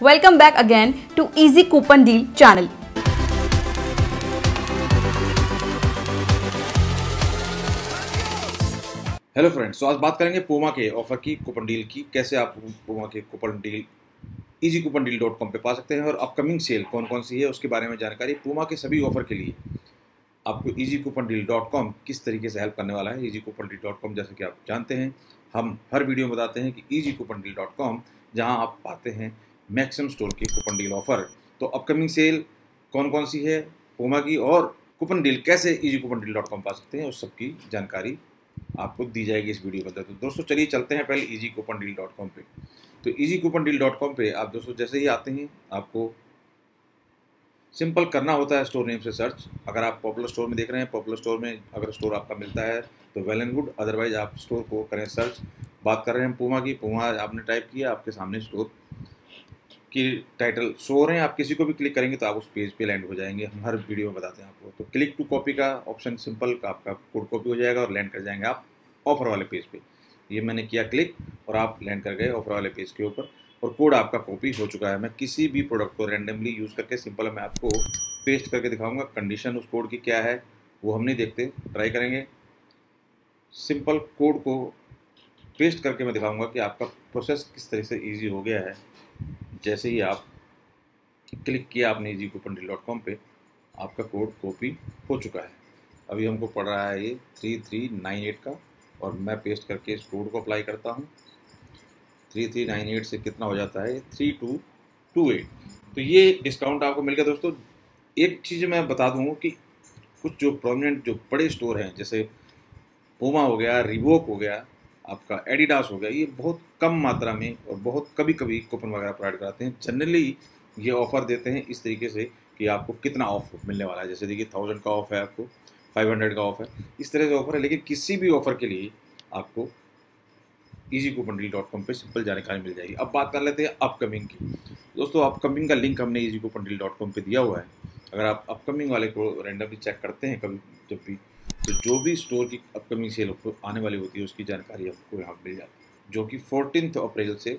Welcome back again to Easy Coupon Deal channel. Hello friends तो आज बात करेंगे पूमा के ऑफ़र की कूपन डील की। कैसे आप पूमा के coupon deal easy coupon deal dot com पर पा सकते हैं और अपकमिंग सेल कौन कौन सी है, उसके बारे में जानकारी पूमा के सभी ऑफ़र के लिए। आपको easy coupon deal dot com किस तरीके से हेल्प करने वाला है easy coupon deal dot com जैसे कि आप जानते हैं। हम हर वीडियो में बताते हैं कि easy coupon deal dot com जहाँ आप पाते हैं मैक्सिमम स्टोर की कूपन डील ऑफ़र। तो अपकमिंग सेल कौन कौन सी है? पूमा की और कूपन डील, कैसे easy coupon deal dot com पा सकते हैं? उस सबकी जानकारी आपको दी जाएगी इस वीडियो में तो दोस्तों, चलिए चलते हैं पहले easy coupon deal dot com पर तो easy coupon deal dot com पर आप दोस्तों जैसे ही आते हैं, आपको सिंपल करना होता है स्टोर नेम से सर्च। अगर आप पॉपुलर स्टोर में देख रहे हैं, पॉपुलर स्टोर में अगर स्टोर आपका मिलता है तो वेल एंड गुड। अदरवाइज़ आप स्टोर को करें सर्च। बात कर रहे हैं पूमा की। पूमा आपने टाइप किया, आपके सामने स्टोर की टाइटल हो रहे हैं, आप किसी को भी क्लिक करेंगे तो आप उस पेज पे लैंड हो जाएँगे। हम हर वीडियो में बताते हैं आपको। तो क्लिक टू कॉपी का ऑप्शन सिंपल का आपका कोड कॉपी हो जाएगा और लैंड कर जाएँगे आप ऑफ़र वाले पेज पे। ये मैंने किया क्लिक और आप लैंड कर गए ऑफ़र वाले पेज के ऊपर। और कोड आपका कॉपी हो चुका है। मैं किसी भी प्रोडक्ट को रैंडमली यूज़ करके सिंपल मैं आपको पेस्ट करके दिखाऊँगा कंडीशन उस कोड की क्या है, वो हम नहीं देखते। ट्राई करेंगे। सिंपल कोड को पेस्ट करके मैं दिखाऊँगा कि आपका प्रोसेस किस तरह से इजी हो गया है। जैसे ही आप क्लिक किया आपने easy coupon deal dot com पर आपका कोड कॉपी हो चुका है। अभी हमको पड़ रहा है ये थ्री थ्री नाइन एट का, और मैं पेस्ट करके इस कोड को अप्लाई करता हूँ। थ्री थ्री नाइन एट से कितना हो जाता है? Three two two eight. तो ये डिस्काउंट आपको मिल गया दोस्तों। एक चीज़ मैं बता दूँ कि कुछ जो प्रोमिनेंट, जो बड़े स्टोर हैं, जैसे पोमा हो गया रिवोक हो गया आपका एडिडास हो गया, ये बहुत कम मात्रा में और बहुत कभी कभी कूपन वगैरह प्रोवाइड कराते हैं। जनरली ये ऑफ़र देते हैं इस तरीके से कि आपको कितना ऑफ़ मिलने वाला है। जैसे देखिए थाउज़ेंड का ऑफ़ है आपको फाइव हंड्रेड का ऑफ़ है। इस तरह से ऑफ़र है, लेकिन किसी भी ऑफ़र के लिए आपको easy coupon deal dot com पर सिंपल जानकारी मिल जाएगी। अब बात कर लेते हैं अपकमिंग की। दोस्तों अपकमिंग का लिंक हमने easy coupon deal dot com पर दिया हुआ है। अगर आप अपकमिंग वाले को रैंडमली चेक करते हैं, कभी जब भी तो जो भी स्टोर की अपकमिंग सेल आने वाली होती है, उसकी जानकारी आपको यहाँ मिल जाती है। जो कि फोर्टीन अप्रैल से,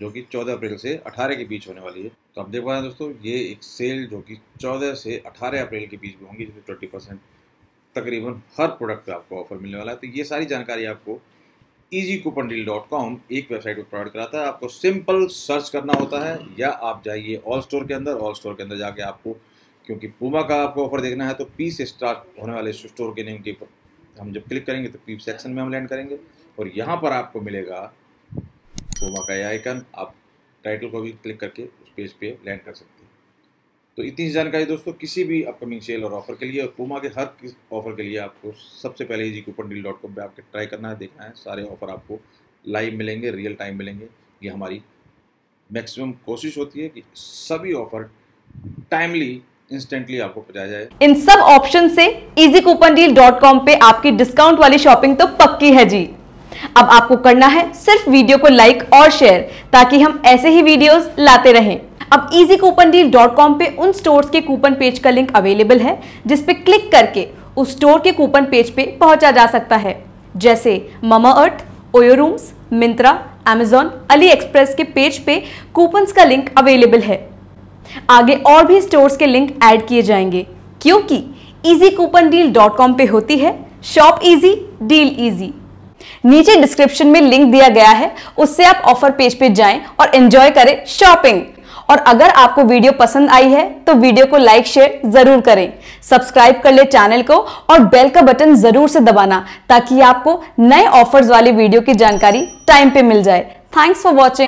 जो कि चौदह अप्रैल से अठारह के बीच होने वाली है। तो आप देख पा रहे हैं दोस्तों, ये एक सेल जो कि चौदह से अठारह अप्रैल के बीच में होंगी, जिसमें ट्वेंटी परसेंट तकरीबन हर प्रोडक्ट पे आपको ऑफ़र मिलने वाला है। तो ये सारी जानकारी आपको easy coupon deal dot com एक वेबसाइट पर प्रोवाइड कराता है। आपको सिंपल सर्च करना होता है, या आप जाइए ऑल स्टोर के अंदर ऑल स्टोर के अंदर जाके आपको क्योंकि पूमा का आपको ऑफ़र देखना है तो पी से स्टार्ट होने वाले स्टोर के नेम के ऊपर हम जब क्लिक करेंगे तो पी सेक्शन में हम लैंड करेंगे और यहाँ पर आपको मिलेगा पूमा का ये आइकन आप टाइटल को भी क्लिक करके उस पेज पे लैंड कर सकते हैं। तो इतनी जानकारी दोस्तों, किसी भी अपकमिंग सेल और ऑफ़र के लिए और पूमा के हर ऑफ़र के लिए आपको सबसे पहले ही G coupon deal dot com पर आपके ट्राई करना है, देखना है। सारे ऑफ़र आपको लाइव मिलेंगे रियल टाइम मिलेंगे। ये हमारी मैक्सिमम कोशिश होती है कि सभी ऑफ़र टाइमली इंस्टेंटली आपको पहुँचाया जाए। इन सब ऑप्शन से easycoupondeal.com पे आपकी डिस्काउंट वाली शॉपिंग तो पक्की है जी। अब आपको करना है सिर्फ़ वीडियो को लाइक और शेयर ताकि हम ऐसे ही वीडियोस लाते रहें। अब easycoupondeal.com पे उन स्टोर्स के कूपन पेज का लिंक अवेलेबल है, जिस पे क्लिक करके उस स्टोर के कूपन पेज पे पहुँचा जा सकता है। जैसे Mamaearth OYO rooms Myntra Amazon AliExpress के पेज पे कूपन्स का लिंक अवेलेबल है। आगे और भी स्टोर्स के लिंक ऐड किए जाएँगे। क्योंकि easy coupon deal dot com पे होती है। शॉप इजी डील इजी नीचे डिस्क्रिप्शन में लिंक दिया गया है। उससे आप ऑफ़र पेज पे जाएँ और एंजॉय करें शॉपिंग और अगर आपको वीडियो पसंद आई है तो वीडियो को लाइक शेयर ज़रूर करें। सब्सक्राइब कर ले चैनल को और बेल का बटन ज़रूर से दबाना, ताकि आपको नए ऑफर्स वाली वीडियो की जानकारी टाइम पे मिल जाए। Thanks for watching